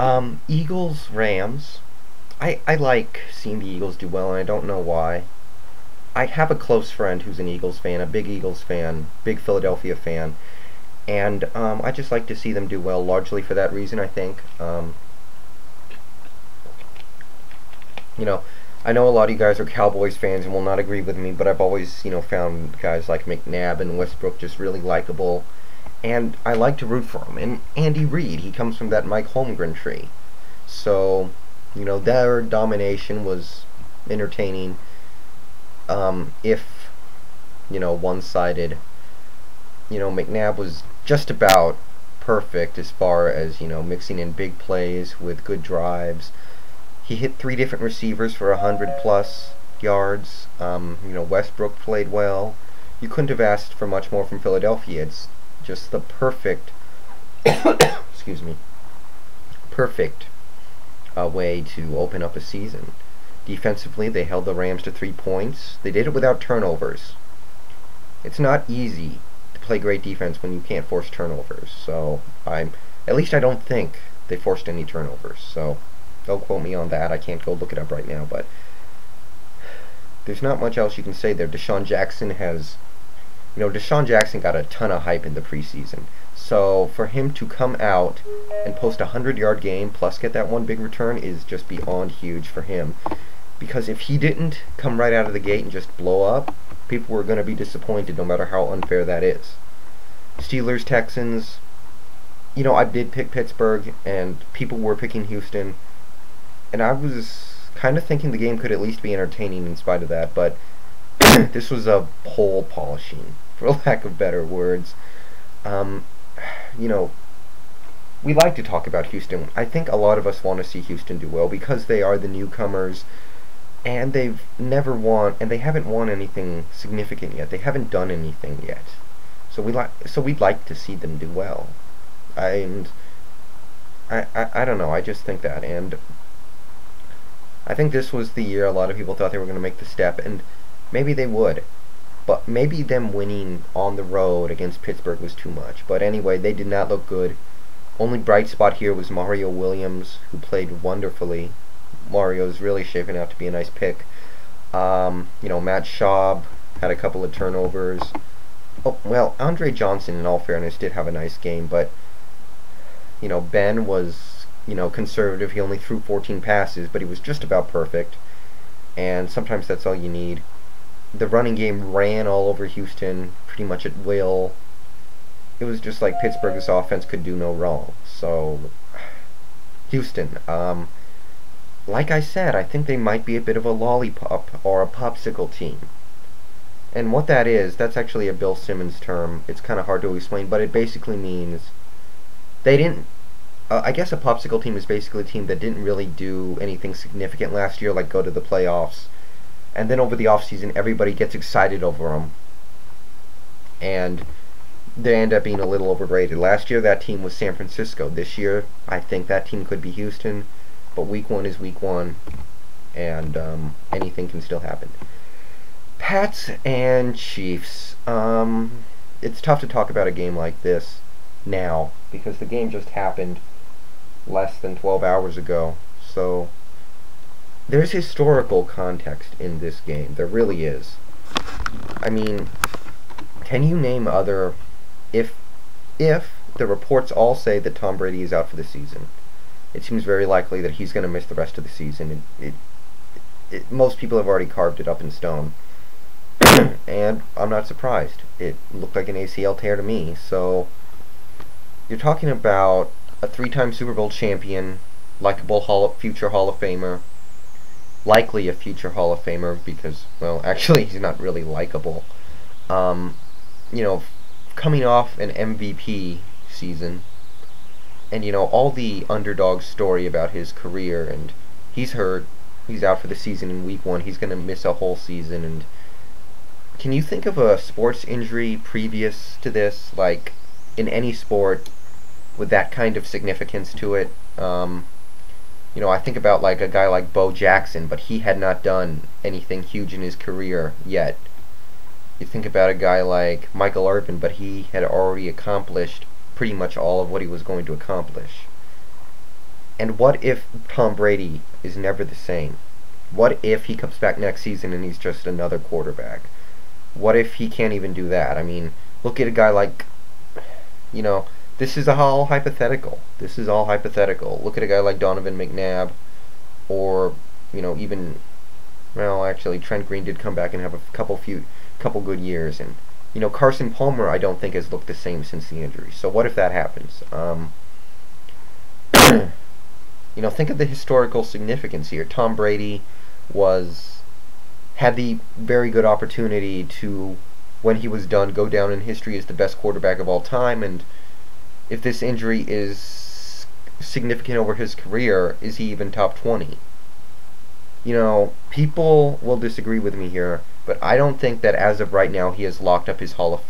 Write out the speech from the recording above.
Um, Eagles, Rams. I, I like seeing the Eagles do well, and I don't know why. I have a close friend who's an Eagles fan, a big Eagles fan, big Philadelphia fan, and um, I just like to see them do well, largely for that reason, I think. Um, you know, I know a lot of you guys are Cowboys fans and will not agree with me, but I've always, you know, found guys like McNabb and Westbrook just really likable, and I like to root for him. And Andy Reid, he comes from that Mike Holmgren tree, so you know their domination was entertaining. Um, if you know one-sided, you know McNabb was just about perfect as far as you know mixing in big plays with good drives. He hit three different receivers for a hundred plus yards. Um, you know Westbrook played well. You couldn't have asked for much more from Philadelphia. It's just the perfect, excuse me, perfect uh, way to open up a season. Defensively, they held the Rams to three points. They did it without turnovers. It's not easy to play great defense when you can't force turnovers. So I'm, at least I don't think they forced any turnovers. So don't quote me on that. I can't go look it up right now, but there's not much else you can say there. DeSean Jackson has, you know, DeSean Jackson got a ton of hype in the preseason. So for him to come out and post a 100 yard game plus get that one big return is just beyond huge for him. Because if he didn't come right out of the gate and just blow up, people were going to be disappointed no matter how unfair that is. Steelers, Texans, you know, I did pick Pittsburgh and people were picking Houston. And I was kind of thinking the game could at least be entertaining in spite of that, but this was a pole polishing, for lack of better words. Um, you know, we like to talk about Houston. I think a lot of us want to see Houston do well because they are the newcomers and they've never won and they haven't won anything significant yet. They haven't done anything yet. So we like so we'd like to see them do well. And I, I I don't know, I just think that and I think this was the year a lot of people thought they were going to make the step and maybe they would. But maybe them winning on the road against Pittsburgh was too much. But anyway, they did not look good. Only bright spot here was Mario Williams, who played wonderfully. Mario's really shaping out to be a nice pick. Um, you know, Matt Schaub had a couple of turnovers. Oh, well, Andre Johnson, in all fairness, did have a nice game, but, you know, Ben was, you know, conservative. He only threw 14 passes, but he was just about perfect. And sometimes that's all you need. The running game ran all over Houston pretty much at will it was just like Pittsburgh's offense could do no wrong. So, Houston, um, like I said, I think they might be a bit of a lollipop or a popsicle team. And what that is, that's actually a Bill Simmons term. It's kind of hard to explain, but it basically means they didn't. Uh, I guess a popsicle team is basically a team that didn't really do anything significant last year, like go to the playoffs. And then over the offseason, everybody gets excited over them. And they end up being a little overrated. Last year, that team was San Francisco. This year, I think that team could be Houston, but week one is week one, and um, anything can still happen. Pats and Chiefs. Um, it's tough to talk about a game like this now because the game just happened less than 12 hours ago. So there's historical context in this game. There really is. I mean, can you name other if if the reports all say that Tom Brady is out for the season, it seems very likely that he's going to miss the rest of the season. It, it, it, most people have already carved it up in stone, and I'm not surprised. It looked like an ACL tear to me. So you're talking about a three-time Super Bowl champion, likable Hall of, future Hall of Famer, likely a future Hall of Famer because, well, actually he's not really likable. Um, you know, coming off an MVP season, and you know all the underdog story about his career, and he's hurt, he's out for the season in week one, he's gonna miss a whole season, and can you think of a sports injury previous to this, like in any sport, with that kind of significance to it? Um, you know, I think about like a guy like Bo Jackson, but he had not done anything huge in his career yet. You think about a guy like Michael Irvin, but he had already accomplished pretty much all of what he was going to accomplish. And what if Tom Brady is never the same? What if he comes back next season and he's just another quarterback? What if he can't even do that? I mean, look at a guy like, you know, this is all hypothetical. This is all hypothetical. Look at a guy like Donovan McNabb, or you know, even well, actually, Trent Green did come back and have a couple few, couple good years, and you know, Carson Palmer, I don't think has looked the same since the injury. So what if that happens? Um, you know, think of the historical significance here. Tom Brady was had the very good opportunity to, when he was done, go down in history as the best quarterback of all time, and if this injury is significant over his career, is he even top 20? You know, people will disagree with me here, but I don't think that as of right now he has locked up his Hall of Fame.